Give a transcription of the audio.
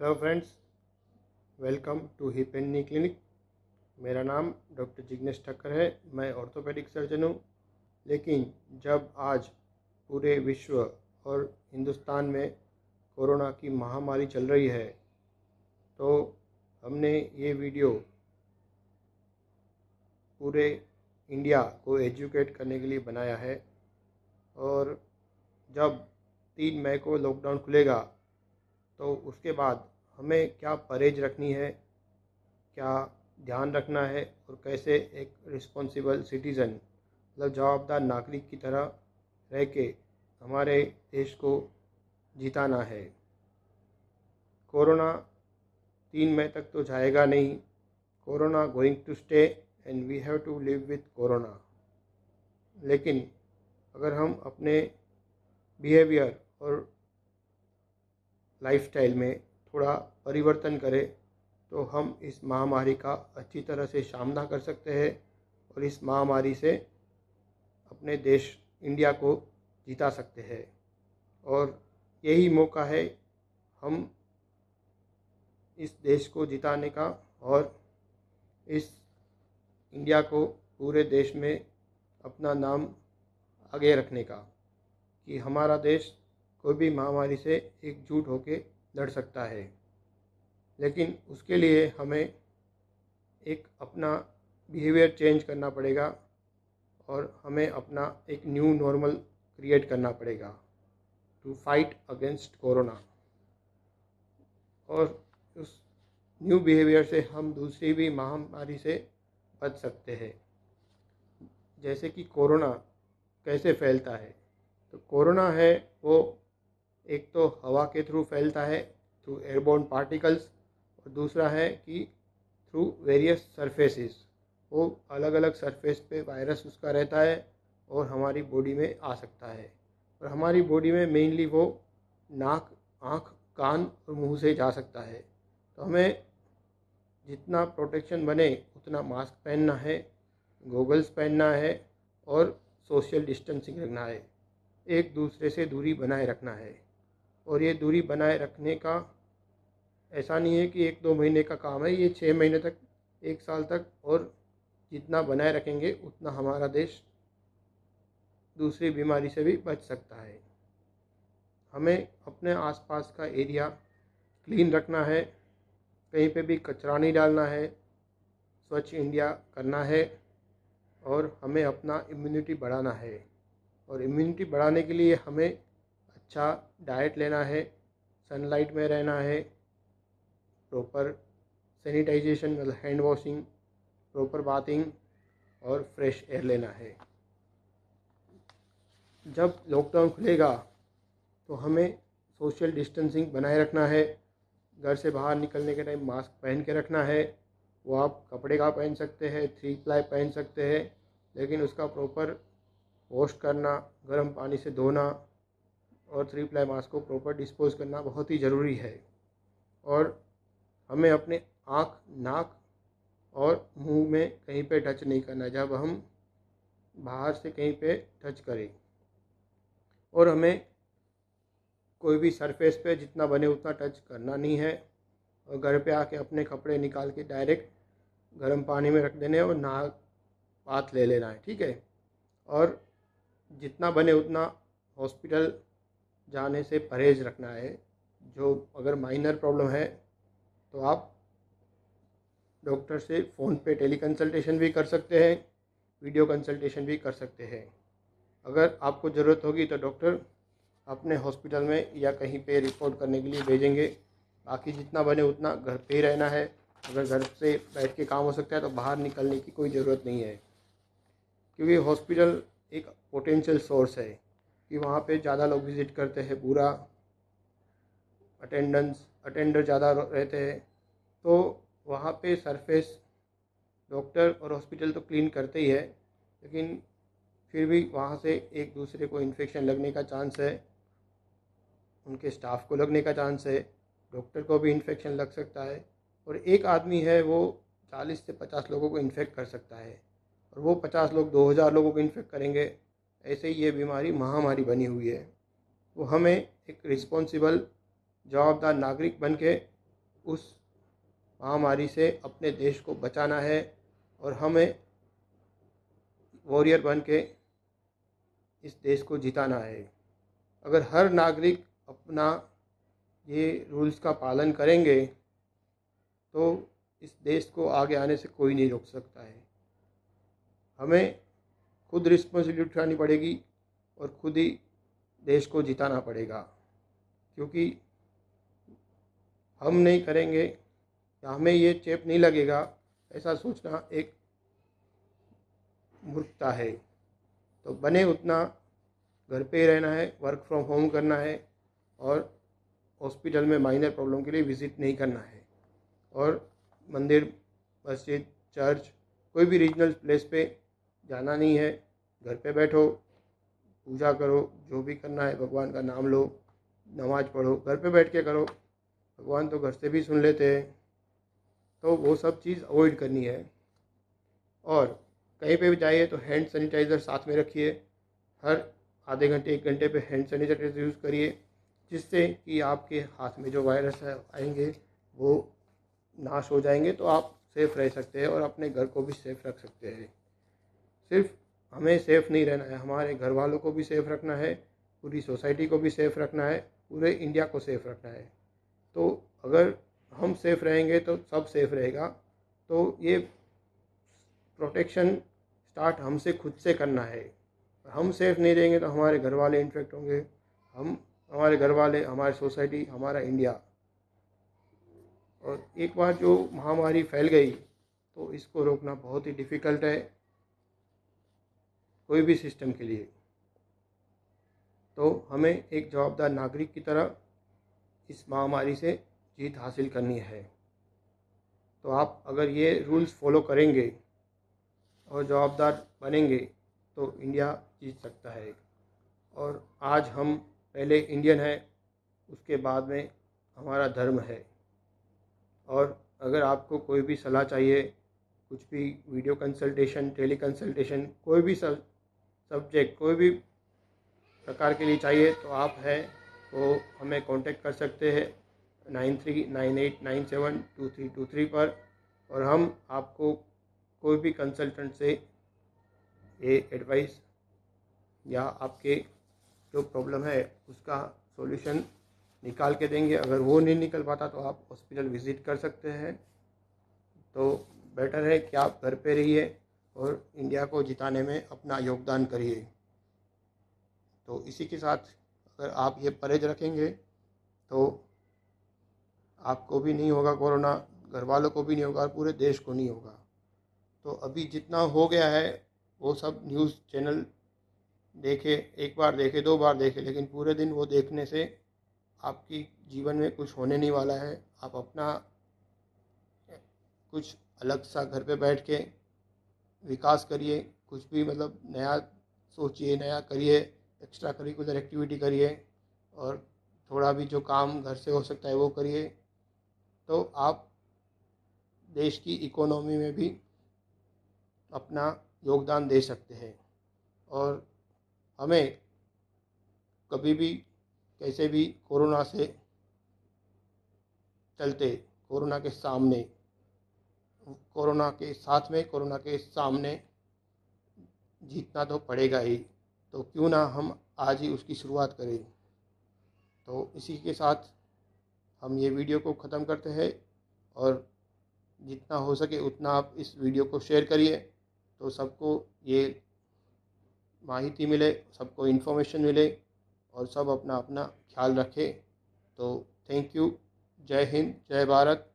Hello friends welcome to hip and knee clinic मेरा नाम doctor Jignesh Thakkar है, मैं ऑर्थोपेडिक सर्जन हूँ। लेकिन जब आज पूरे विश्व और हिंदुस्तान में कोरोना की महामारी चल रही है तो हमने ये वीडियो पूरे इंडिया को एजुकेट करने के लिए बनाया है। और जब तीन मई को लॉकडाउन खुलेगा तो उसके बाद हमें क्या परहेज रखनी है, क्या ध्यान रखना है और कैसे एक रिस्पॉन्सिबल सिटीज़न मतलब जवाबदार नागरिक की तरह रह के हमारे देश को जिताना है। कोरोना तीन मई तक तो जाएगा नहीं। Corona going to stay and we have to live with corona लेकिन अगर हम अपने बिहेवियर और लाइफस्टाइल में थोड़ा परिवर्तन करें तो हम इस महामारी का अच्छी तरह से सामना कर सकते हैं और इस महामारी से अपने देश इंडिया को जिता सकते हैं। और यही मौका है हम इस देश को जिताने का और इस इंडिया को पूरे देश में अपना नाम आगे रखने का कि हमारा देश कोई भी महामारी से एकजुट होकर लड़ सकता है। लेकिन उसके लिए हमें एक अपना बिहेवियर चेंज करना पड़ेगा और हमें अपना एक न्यू नॉर्मल क्रिएट करना पड़ेगा टू फाइट अगेंस्ट कोरोना और उस न्यू बिहेवियर से हम दूसरी भी महामारी से बच सकते हैं। जैसे कि कोरोना कैसे फैलता है? तो कोरोना है वो एक तो हवा के थ्रू फैलता है थ्रू एयरबोर्न पार्टिकल्स और दूसरा है कि थ्रू वेरियस सरफेसेस वो अलग अलग सरफेस पे वायरस उसका रहता है और हमारी बॉडी में आ सकता है। और हमारी बॉडी में मेनली वो नाक, आँख, कान और मुँह से जा सकता है। तो हमें जितना प्रोटेक्शन बने, उतना मास्क पहनना है गोगल्स पहनना है और सोशल डिस्टेंसिंग रखना है। एक दूसरे से दूरी बनाए रखना है। और ये दूरी बनाए रखने का ऐसा नहीं है कि एक दो महीने का काम है, ये छः महीने तक, एक साल तक और जितना बनाए रखेंगे उतना हमारा देश दूसरी बीमारी से भी बच सकता है। हमें अपने आसपास का एरिया क्लीन रखना है, कहीं पे भी कचरा नहीं डालना है, स्वच्छ इंडिया करना है और हमें अपना इम्यूनिटी बढ़ाना है। और इम्यूनिटी बढ़ाने के लिए हमें अच्छा डाइट लेना है, सनलाइट में रहना है प्रॉपर सैनिटाइजेशन मतलब हैंड वॉशिंग प्रॉपर बाथिंग और फ्रेश एयर लेना है। जब लॉकडाउन खुलेगा तो हमें सोशल डिस्टेंसिंग बनाए रखना है, घर से बाहर निकलने के टाइम मास्क पहन के रखना है, वो आप कपड़े का पहन सकते हैं थ्री प्लाई पहन सकते हैं, लेकिन उसका प्रॉपर वॉश करना, गर्म पानी से धोना और थ्री प्लाई मास्क को प्रॉपर डिस्पोज करना बहुत ही ज़रूरी है। और हमें अपने आँख, नाक और मुँह में कहीं पे टच नहीं करना, जब हम बाहर से कहीं पे टच करें। और हमें कोई भी सरफेस पे जितना बने उतना टच करना नहीं है। और घर पे आके अपने कपड़े निकाल के डायरेक्ट गर्म पानी में रख देने और नाक हाथ ले लेना है, ठीक है? और जितना बने उतना हॉस्पिटल जाने से परहेज़ रखना है। जो अगर माइनर प्रॉब्लम है तो आप डॉक्टर से फ़ोन पे टेली कंसल्टेशन भी कर सकते हैं वीडियो कंसल्टेशन भी कर सकते हैं। अगर आपको ज़रूरत होगी तो डॉक्टर अपने हॉस्पिटल में या कहीं पे रिपोर्ट करने के लिए भेजेंगे। बाकी जितना बने उतना घर पे ही रहना है। अगर घर से बैठ के काम हो सकता है तो बाहर निकलने की कोई ज़रूरत नहीं है। क्योंकि हॉस्पिटल एक पोटेंशियल सोर्स है। कि वहाँ पे ज़्यादा लोग विज़िट करते हैं, पूरा अटेंडेंस अटेंडर ज़्यादा रहते हैं। तो वहाँ पे सरफेस डॉक्टर और हॉस्पिटल तो क्लीन करते ही है, लेकिन फिर भी वहाँ से एक दूसरे को इन्फेक्शन लगने का चांस है, उनके स्टाफ को लगने का चांस है डॉक्टर को भी इन्फेक्शन लग सकता है, और एक आदमी है वो चालीस से पचास लोगों को इन्फेक्ट कर सकता है, और वो पचास लोग, दो हज़ार लोगों को इन्फेक्ट करेंगे ऐसे ही ये बीमारी महामारी बनी हुई है। वो हमें एक रिस्पॉन्सिबल जवाबदार नागरिक बन के उस महामारी से अपने देश को बचाना है और हमें वॉरियर बन के इस देश को जिताना है। अगर हर नागरिक अपना ये रूल्स का पालन करेंगे तो इस देश को आगे आने से कोई नहीं रोक सकता है। हमें खुद रिस्पॉन्सिबिलिटी उठानी पड़ेगी और खुद ही देश को जिताना पड़ेगा। क्योंकि हम नहीं करेंगे, या हमें ये चेप नहीं लगेगा, ऐसा सोचना एक मूर्खता है। तो बने उतना घर पे ही रहना है वर्क फ्रॉम होम करना है और हॉस्पिटल में माइनर प्रॉब्लम के लिए विज़िट नहीं करना है। और मंदिर, मस्जिद चर्च कोई भी रीजनल प्लेस पे जाना नहीं है, घर पे बैठो, पूजा करो, जो भी करना है भगवान का नाम लो, नमाज़ पढ़ो, घर पे बैठ के करो। भगवान तो घर से भी सुन लेते हैं। तो वो सब चीज़ अवॉइड करनी है। और कहीं पे भी जाइए तो हैंड सैनिटाइज़र साथ में रखिए। हर आधे घंटे, एक घंटे पे हैंड सैनिटाइजर यूज़ करिए, जिससे कि आपके हाथ में जो वायरस है, आएँगे, वो नाश हो जाएँगे तो आप सेफ़ रह सकते हैं और अपने घर को भी सेफ़ रख सकते हैं। सिर्फ़, हमें सेफ़ नहीं रहना है। हमारे घर वालों को भी सेफ़ रखना है, पूरी सोसाइटी को भी सेफ़ रखना है, पूरे इंडिया को सेफ़ रखना है। तो अगर हम सेफ़ रहेंगे तो सब सेफ़ रहेगा। तो ये प्रोटेक्शन स्टार्ट हमसे खुद से करना है। हम सेफ़ नहीं रहेंगे तो हमारे घर वाले इन्फेक्ट होंगे। हम, हमारे घर वाले हमारी सोसाइटी हमारा इंडिया और एक बार जो महामारी फैल गई तो इसको रोकना बहुत ही डिफ़िकल्ट है। कोई भी सिस्टम के लिए। तो हमें एक जवाबदार नागरिक की तरह इस महामारी से जीत हासिल करनी है। तो आप अगर ये रूल्स फॉलो करेंगे और जवाबदार बनेंगे तो इंडिया जीत सकता है। और आज हम पहले इंडियन है, उसके बाद में हमारा धर्म है। और अगर आपको कोई भी सलाह चाहिए, कुछ भी वीडियो कंसल्टेशन, टेली कंसल्टेशन, कोई भी सब्जेक्ट कोई भी प्रकार के लिए चाहिए तो आप हैं तो हमें कांटेक्ट कर सकते हैं nine three nine eight nine seven two three two three पर, और हम आपको कोई भी कंसल्टेंट से ये एडवाइस या आपके जो प्रॉब्लम है, उसका सॉल्यूशन निकाल के देंगे। अगर वो नहीं निकल पाता तो आप हॉस्पिटल विज़िट कर सकते हैं। तो बेटर है कि आप घर पे रहिए। और इंडिया को जिताने में अपना योगदान करिए। तो इसी के साथ अगर आप ये परहेज रखेंगे तो आपको भी नहीं होगा कोरोना घर वालों को भी नहीं होगा और पूरे देश को नहीं होगा। तो अभी जितना हो गया है, वो सब न्यूज़ चैनल देखे, एक बार देखे, दो बार देखे, लेकिन पूरे दिन वो देखने से आपकी जीवन में कुछ होने नहीं वाला है। आप अपना कुछ अलग सा घर पे बैठ के विकास करिए, कुछ भी मतलब नया सोचिए, नया करिए एक्स्ट्रा करिकुलर एक्टिविटी करिए और थोड़ा भी जो काम घर से हो सकता है वो करिए। तो आप देश की इकोनॉमी में भी अपना योगदान दे सकते हैं और हमें कभी भी कैसे भी कोरोना से चलते, कोरोना के सामने कोरोना के साथ में, कोरोना के सामने जीतना तो पड़ेगा ही। तो क्यों ना हम आज ही उसकी शुरुआत करें। तो इसी के साथ हम ये वीडियो को ख़त्म करते हैं और जितना हो सके उतना आप इस वीडियो को शेयर करिए तो सबको ये माहिती मिले, सबको इन्फॉर्मेशन मिले और सब अपना अपना ख्याल रखें। तो थैंक यू। जय हिंद, जय भारत।